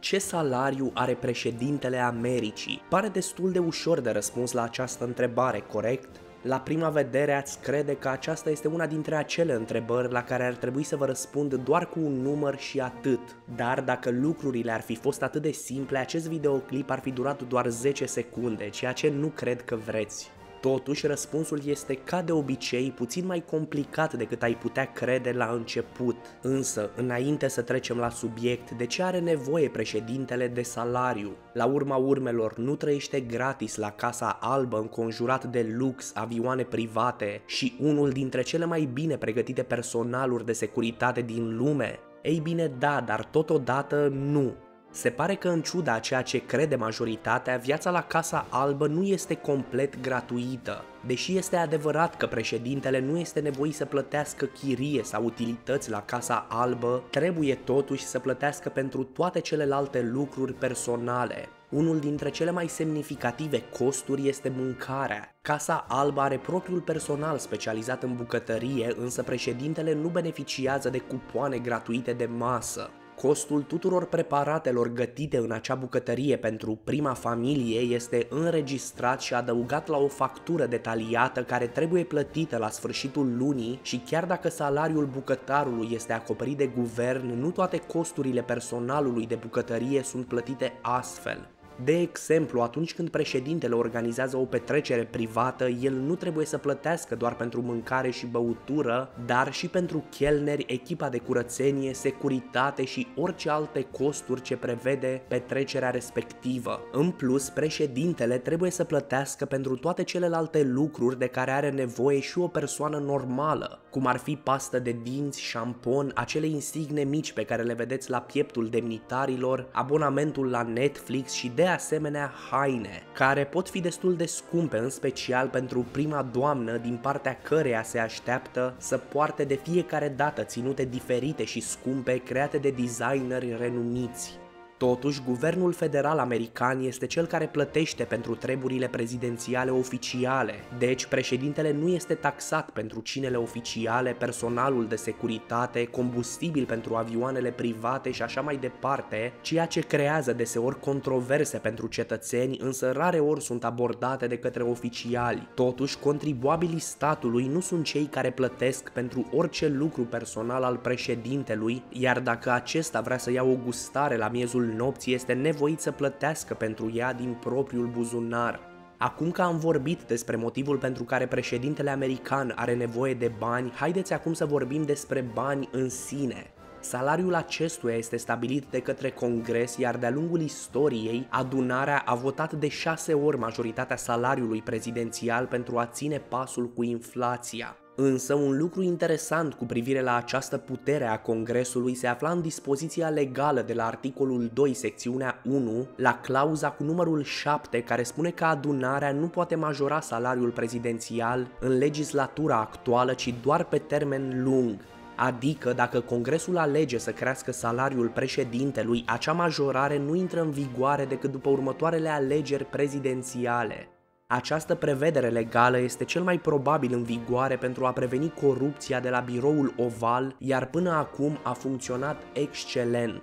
Ce salariu are președintele Americii? Pare destul de ușor de răspuns la această întrebare, corect? La prima vedere ați crede că aceasta este una dintre acele întrebări la care ar trebui să vă răspund doar cu un număr și atât. Dar dacă lucrurile ar fi fost atât de simple, acest videoclip ar fi durat doar 10 secunde, ceea ce nu cred că vreți. Totuși, răspunsul este ca de obicei puțin mai complicat decât ai putea crede la început. Însă, înainte să trecem la subiect, de ce are nevoie președintele de salariu? La urma urmelor, nu trăiește gratis la Casa Albă înconjurat de lux, avioane private și unul dintre cele mai bine pregătite personaluri de securitate din lume? Ei bine, da, dar totodată nu. Se pare că în ciuda a ceea ce crede majoritatea, viața la Casa Albă nu este complet gratuită. Deși este adevărat că președintele nu este nevoit să plătească chirie sau utilități la Casa Albă, trebuie totuși să plătească pentru toate celelalte lucruri personale. Unul dintre cele mai semnificative costuri este mâncarea. Casa Albă are propriul personal specializat în bucătărie, însă președintele nu beneficiază de cupoane gratuite de masă. Costul tuturor preparatelor gătite în acea bucătărie pentru prima familie este înregistrat și adăugat la o factură detaliată care trebuie plătită la sfârșitul lunii și chiar dacă salariul bucătarului este acoperit de guvern, nu toate costurile personalului de bucătărie sunt plătite astfel. De exemplu, atunci când președintele organizează o petrecere privată, el nu trebuie să plătească doar pentru mâncare și băutură, dar și pentru chelneri, echipa de curățenie, securitate și orice alte costuri ce prevede petrecerea respectivă. În plus, președintele trebuie să plătească pentru toate celelalte lucruri de care are nevoie și o persoană normală, cum ar fi pastă de dinți, șampon, acele insigne mici pe care le vedeți la pieptul demnitarilor, abonamentul la Netflix și de asemenea haine, care pot fi destul de scumpe, în special pentru prima doamnă din partea căreia se așteaptă să poarte de fiecare dată ținute diferite și scumpe create de designeri renumiți. Totuși, guvernul federal american este cel care plătește pentru treburile prezidențiale oficiale, deci președintele nu este taxat pentru cinele oficiale, personalul de securitate, combustibil pentru avioanele private și așa mai departe, ceea ce creează deseori controverse pentru cetățeni, însă rare ori sunt abordate de către oficiali. Totuși, contribuabilii statului nu sunt cei care plătesc pentru orice lucru personal al președintelui, iar dacă acesta vrea să ia o gustare la miezul nopții este nevoit să plătească pentru ea din propriul buzunar. Acum că am vorbit despre motivul pentru care președintele american are nevoie de bani, haideți acum să vorbim despre bani în sine. Salariul acestuia este stabilit de către Congres, iar de-a lungul istoriei, adunarea a votat de șase ori majoritatea salariului prezidențial pentru a ține pasul cu inflația. Însă un lucru interesant cu privire la această putere a Congresului se afla în dispoziția legală de la articolul 2, secțiunea 1, la clauza cu numărul 7, care spune că adunarea nu poate majora salariul prezidențial în legislatura actuală, ci doar pe termen lung. Adică dacă Congresul alege să crească salariul președintelui, acea majorare nu intră în vigoare decât după următoarele alegeri prezidențiale. Această prevedere legală este cel mai probabil în vigoare pentru a preveni corupția de la biroul oval, iar până acum a funcționat excelent.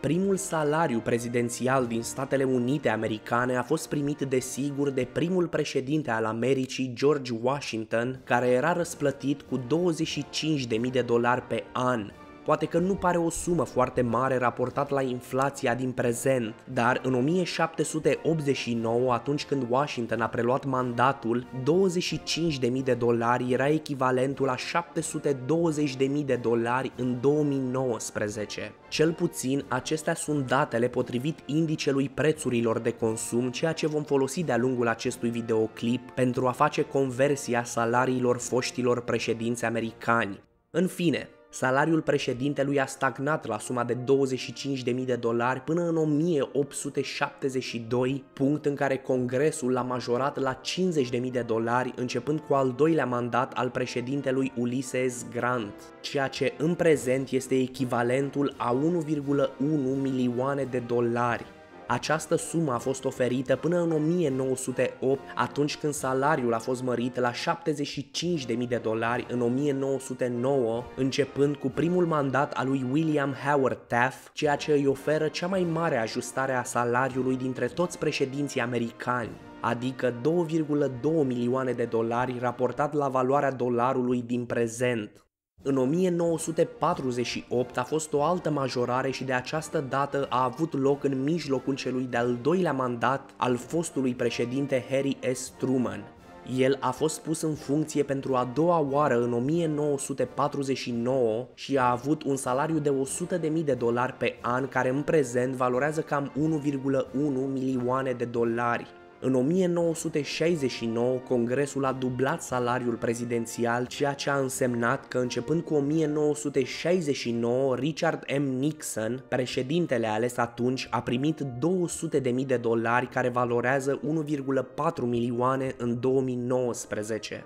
Primul salariu prezidențial din Statele Unite Americane a fost primit desigur de primul președinte al Americii, George Washington, care era răsplătit cu 25.000 de dolari pe an, Poate că nu pare o sumă foarte mare raportat la inflația din prezent, dar în 1789, atunci când Washington a preluat mandatul, 25.000 de dolari era echivalentul la 720.000 de dolari în 2019. Cel puțin, acestea sunt datele potrivit indicelui prețurilor de consum, ceea ce vom folosi de-a lungul acestui videoclip pentru a face conversia salariilor foștilor președinți americani. În fine, Salariul președintelui a stagnat la suma de 25.000 de dolari până în 1872, punct în care Congresul l-a majorat la 50.000 de dolari începând cu al doilea mandat al președintelui Ulysses Grant, ceea ce în prezent este echivalentul a 1,1 milioane de dolari. Această sumă a fost oferită până în 1908, atunci când salariul a fost mărit la 75.000 de dolari în 1909, începând cu primul mandat al lui William Howard Taft, ceea ce îi oferă cea mai mare ajustare a salariului dintre toți președinții americani adică 2,2 milioane de dolari raportat la valoarea dolarului din prezent. În 1948 a fost o altă majorare și de această dată a avut loc în mijlocul celui de-al doilea mandat al fostului președinte Harry S. Truman. El a fost pus în funcție pentru a doua oară în 1949 și a avut un salariu de 100.000 de dolari pe an, care în prezent valorează cam 1,1 milioane de dolari. În 1969, Congresul a dublat salariul prezidențial, ceea ce a însemnat că începând cu 1969, Richard M. Nixon, președintele ales atunci, a primit 200.000 de dolari care valorează 1,4 milioane în 2019.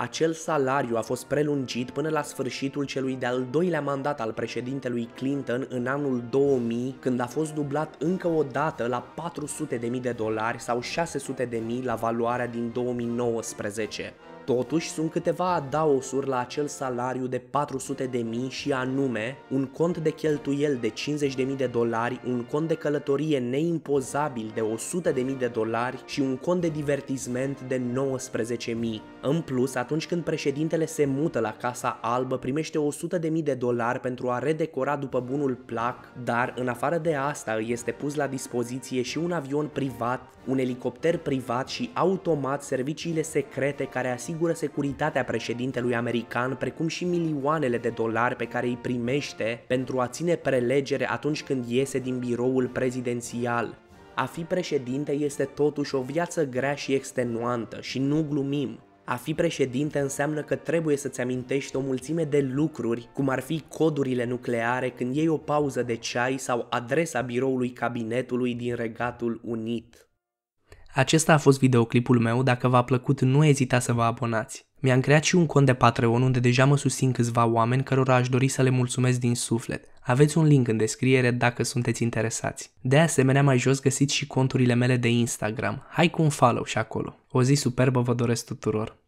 Acel salariu a fost prelungit până la sfârșitul celui de-al doilea mandat al președintelui Clinton în anul 2000, când a fost dublat încă o dată la 400.000 de dolari sau 600.000 la valoarea din 2019. Totuși, sunt câteva adaosuri la acel salariu de 400 de mii și anume un cont de cheltuiel de 50 de mii de dolari, un cont de călătorie neimpozabil de 100 de mii de dolari și un cont de divertisment de 19 mii. În plus, atunci când președintele se mută la Casa Albă, primește 100 de mii de dolari pentru a redecora după bunul plac, dar în afară de asta îi este pus la dispoziție și un avion privat, un elicopter privat și automat serviciile secrete care asigură asigură securitatea președintelui american, precum și milioanele de dolari pe care îi primește pentru a ține prelegere atunci când iese din biroul prezidențial. A fi președinte este totuși o viață grea și extenuantă și nu glumim. A fi președinte înseamnă că trebuie să-ți amintești o mulțime de lucruri, cum ar fi codurile nucleare când iei o pauză de ceai sau adresa biroului cabinetului din Regatul Unit. Acesta a fost videoclipul meu, dacă v-a plăcut nu ezitați să vă abonați. Mi-am creat și un cont de Patreon unde deja mă susțin câțiva oameni cărora aș dori să le mulțumesc din suflet. Aveți un link în descriere dacă sunteți interesați. De asemenea, mai jos găsiți și conturile mele de Instagram. Hai cu un follow și acolo. O zi superbă vă doresc tuturor!